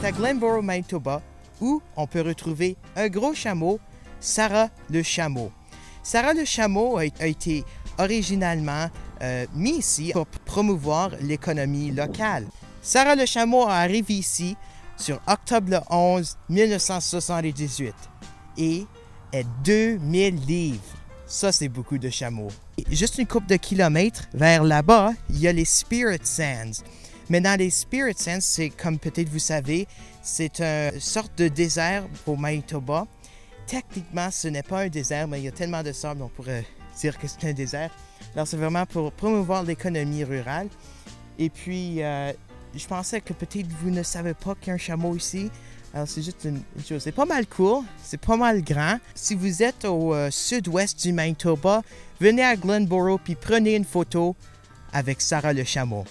C'est à Glenboro, Manitoba, où on peut retrouver un gros chameau, Sarah le chameau. Sarah le chameau a, été originalement euh, mis ici pour promouvoir l'économie locale. Sarah le chameau arrive ici sur octobre le 11 1978 et est 2000 livres. Ça, c'est beaucoup de chameaux. Juste une couple de kilomètres vers là-bas, il y a les Spirit Sands. Mais dans les Spirit Sands, c'est comme peut-être vous savez, c'est une sorte de désert au Manitoba. Techniquement, ce n'est pas un désert, mais il y a tellement de sable, on pourrait dire que c'est un désert. Alors, c'est vraiment pour promouvoir l'économie rurale. Et puis, euh, je pensais que peut-être vous ne savez pas qu'il y a un chameau ici. Alors, c'est juste une chose. C'est pas mal court, c'est pas mal grand. Si vous êtes au euh, sud-ouest du Manitoba, venez à Glenboro puis prenez une photo avec Sarah le chameau.